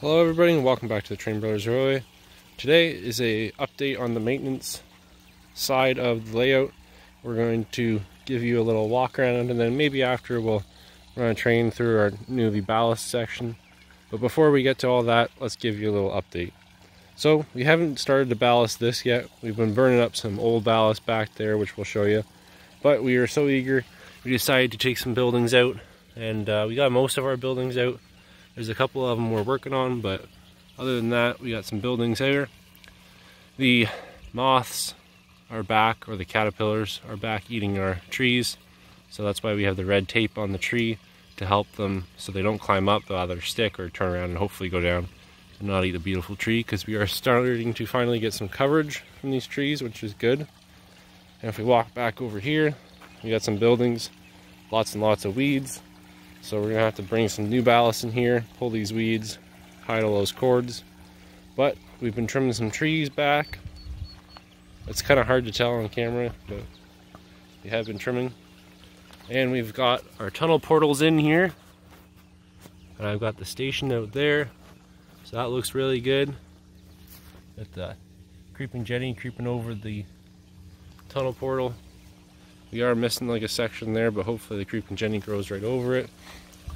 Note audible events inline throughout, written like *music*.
Hello everybody and welcome back to the Train Brothers Railway. Today is a update on the maintenance side of the layout. We're going to give you a little walk around and then maybe after we'll run a train through our newly ballast section. But before we get to all that, let's give you a little update. So we haven't started to ballast this yet. We've been burning up some old ballast back there, which we'll show you. But we are so eager, we decided to take some buildings out and uh, we got most of our buildings out there's a couple of them we're working on, but other than that, we got some buildings here. The moths are back, or the caterpillars are back eating our trees. So that's why we have the red tape on the tree to help them so they don't climb up. They'll either stick or turn around and hopefully go down and not eat a beautiful tree because we are starting to finally get some coverage from these trees, which is good. And if we walk back over here, we got some buildings, lots and lots of weeds. So we're gonna have to bring some new ballast in here, pull these weeds, hide all those cords. But we've been trimming some trees back. It's kind of hard to tell on camera, but we have been trimming. And we've got our tunnel portals in here. And I've got the station out there. So that looks really good. Got the creeping Jenny creeping over the tunnel portal. We are missing like a section there, but hopefully the creeping Jenny grows right over it.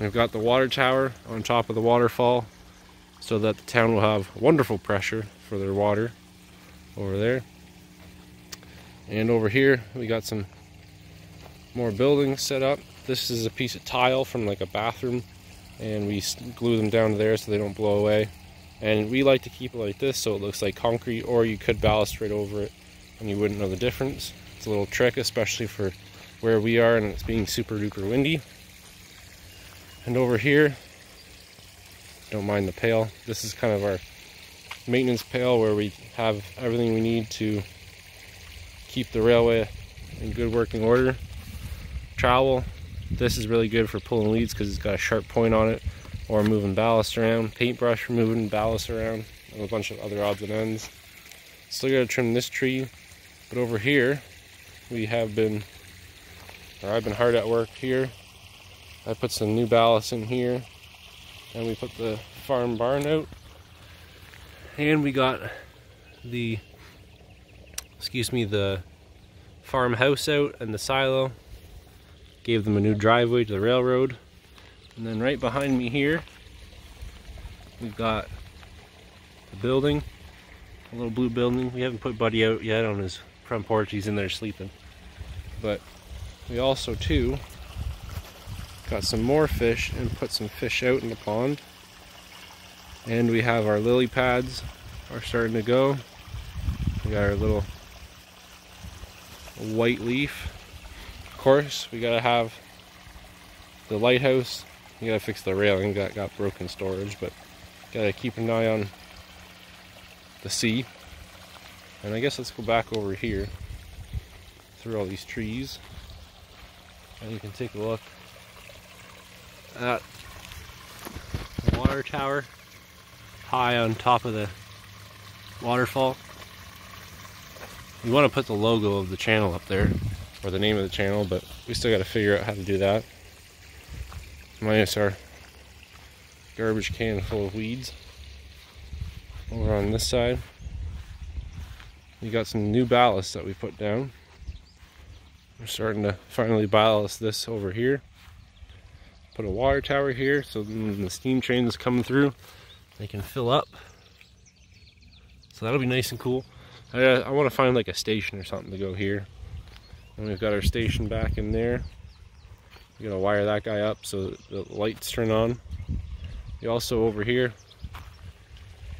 We've got the water tower on top of the waterfall so that the town will have wonderful pressure for their water over there. And over here we got some more buildings set up. This is a piece of tile from like a bathroom and we glue them down to there so they don't blow away. And we like to keep it like this so it looks like concrete or you could ballast right over it and you wouldn't know the difference. It's a little trick especially for where we are and it's being super duper windy. And over here, don't mind the pail. This is kind of our maintenance pail where we have everything we need to keep the railway in good working order. Trowel, this is really good for pulling leads because it's got a sharp point on it or moving ballast around. Paintbrush for moving ballast around and a bunch of other odds and ends. Still got to trim this tree, but over here we have been, or I've been hard at work here. I put some new ballast in here and we put the farm barn out. And we got the excuse me the farmhouse out and the silo. Gave them a new driveway to the railroad. And then right behind me here we've got the building a little blue building. We haven't put buddy out yet on his front porch he's in there sleeping but we also too Got some more fish and put some fish out in the pond. And we have our lily pads are starting to go. We got our little white leaf. Of course, we gotta have the lighthouse. You gotta fix the railing, got, got broken storage, but gotta keep an eye on the sea. And I guess let's go back over here through all these trees. And you can take a look that water tower high on top of the waterfall. You want to put the logo of the channel up there, or the name of the channel, but we still got to figure out how to do that. Minus our garbage can full of weeds. Over on this side, we got some new ballast that we put down. We're starting to finally ballast this over here. Put a water tower here so when the steam train is coming through they can fill up. So that'll be nice and cool. I, uh, I want to find like a station or something to go here. And we've got our station back in there. We gotta wire that guy up so the lights turn on. You also over here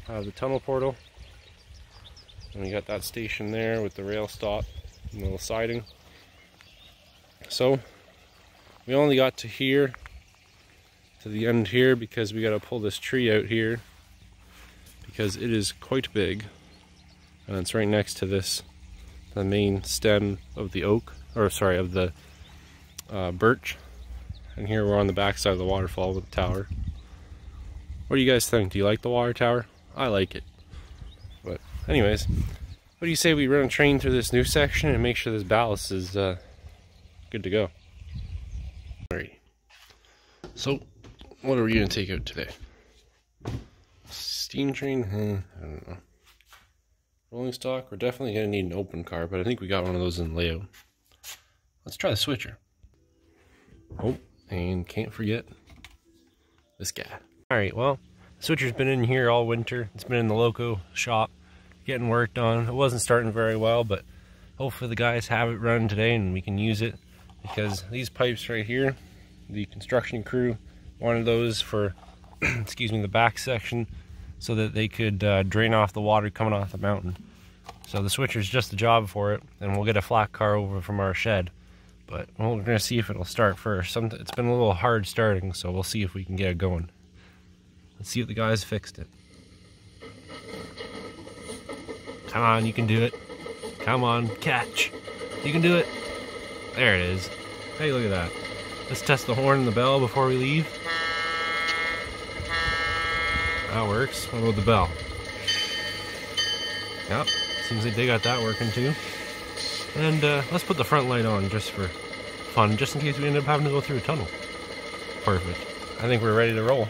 have the tunnel portal and we got that station there with the rail stop and the little siding. So we only got to here to the end here because we got to pull this tree out here because it is quite big and it's right next to this the main stem of the oak or sorry of the uh, birch. And here we're on the back side of the waterfall with the tower. What do you guys think? Do you like the water tower? I like it anyways what do you say we run a train through this new section and make sure this ballast is uh, good to go Alright. So what are we going to take out today? Steam train? Hmm, I don't know. Rolling stock? We're definitely going to need an open car, but I think we got one of those in layout. Let's try the switcher. Oh, and can't forget this guy. Alright, well, the switcher's been in here all winter. It's been in the Loco shop getting worked on. It wasn't starting very well, but hopefully the guys have it run today and we can use it because these pipes right here, the construction crew wanted those for, *clears throat* excuse me, the back section so that they could uh, drain off the water coming off the mountain. So the switcher's just the job for it, and we'll get a flat car over from our shed. But we're gonna see if it'll start first. it's been a little hard starting, so we'll see if we can get it going. Let's see if the guys fixed it. Come on, you can do it. Come on, catch. You can do it. There it is. Hey, look at that. Let's test the horn and the bell before we leave. That works. What about the bell? Yep, seems like they got that working too. And uh, let's put the front light on just for fun, just in case we end up having to go through a tunnel. Perfect. I think we're ready to roll.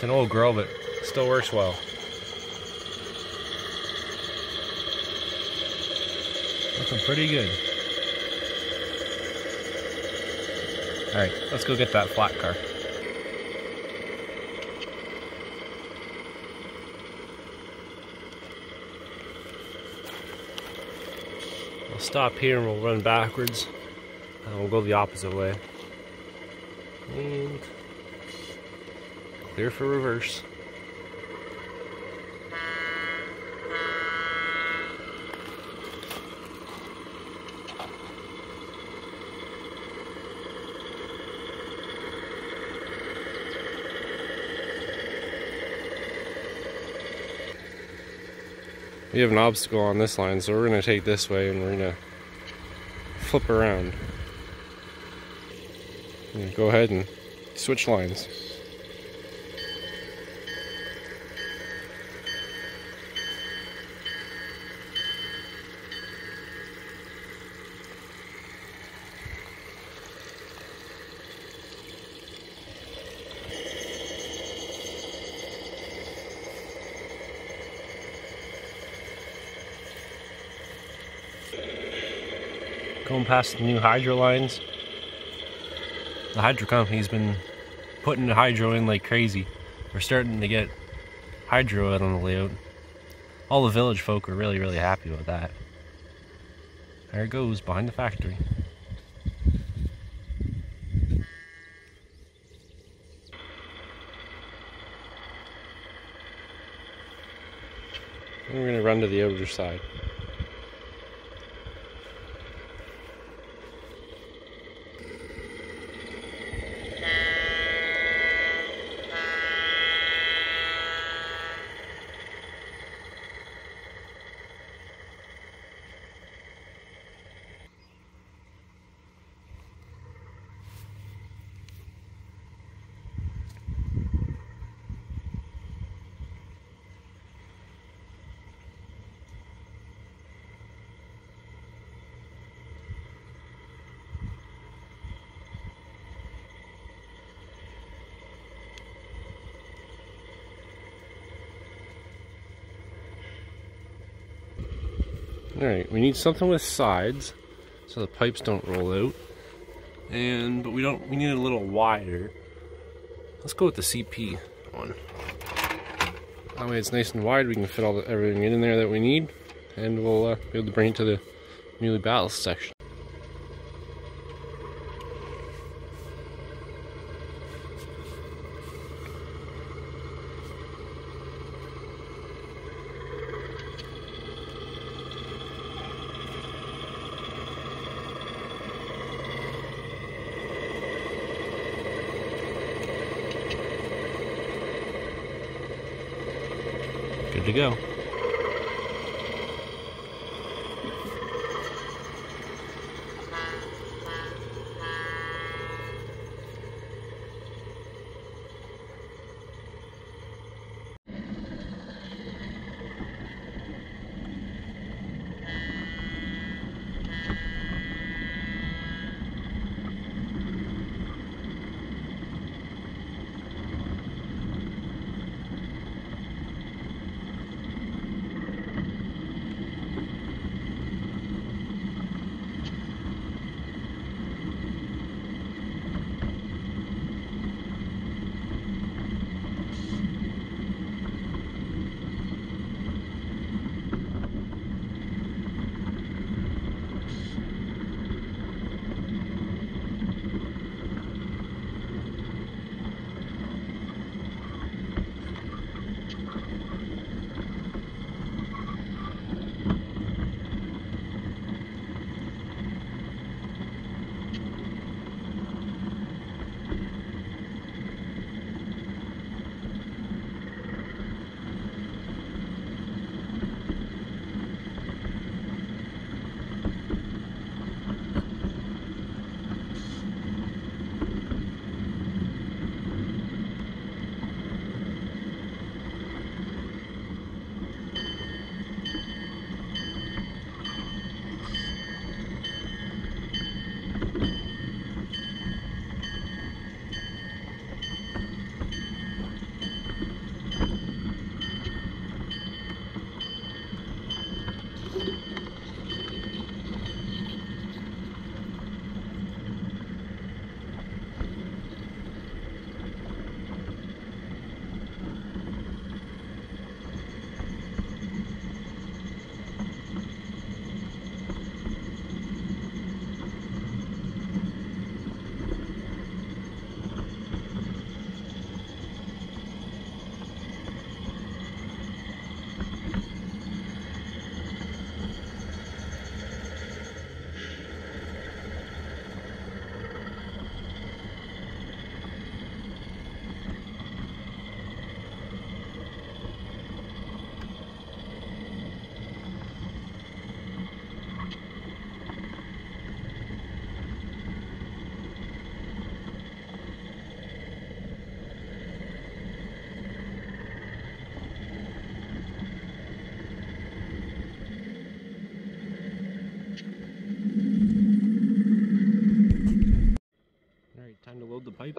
It's an old grill, but still works well. Looking pretty good. Alright, let's go get that flat car. We'll stop here and we'll run backwards. And we'll go the opposite way. And clear for reverse. We have an obstacle on this line, so we're going to take this way and we're going to flip around. go ahead and switch lines. Going past the new hydro lines. The hydro company's been putting hydro in like crazy. We're starting to get hydro out on the layout. All the village folk are really, really happy with that. There it goes, behind the factory. We're to run to the other side. Alright, we need something with sides so the pipes don't roll out. And, but we don't, we need it a little wider. Let's go with the CP one. That way it's nice and wide, we can fit all the, everything in there that we need. And we'll uh, be able to bring it to the newly ballast section. To go.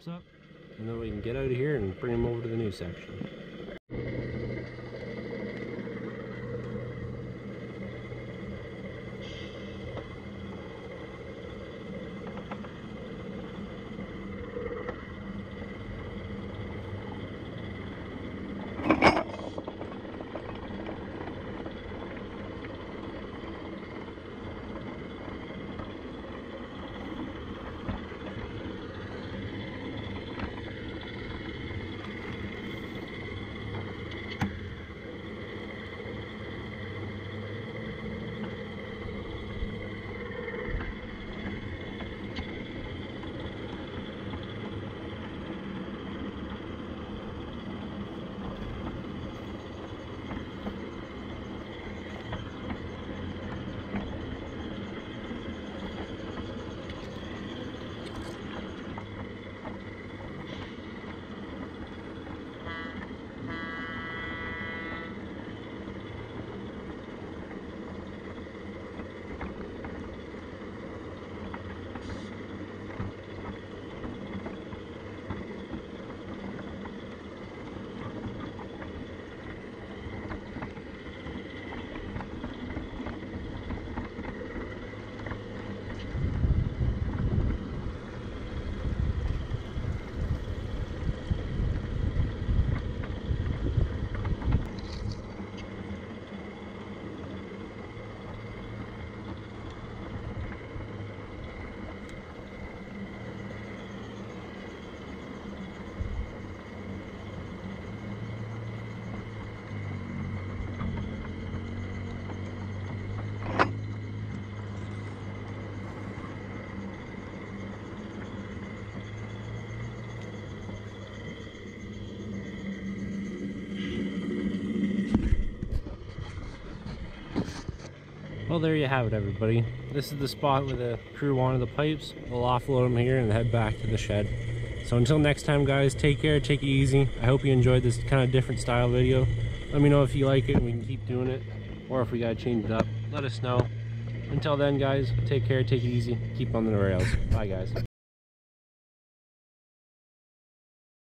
Up and then we can get out of here and bring them over to the new section. Well, there you have it, everybody. This is the spot where the crew wanted the pipes. We'll offload them here and head back to the shed. So until next time, guys, take care, take it easy. I hope you enjoyed this kind of different style video. Let me know if you like it and we can keep doing it. Or if we gotta change it up, let us know. Until then, guys, take care, take it easy, keep on the rails. Bye, guys.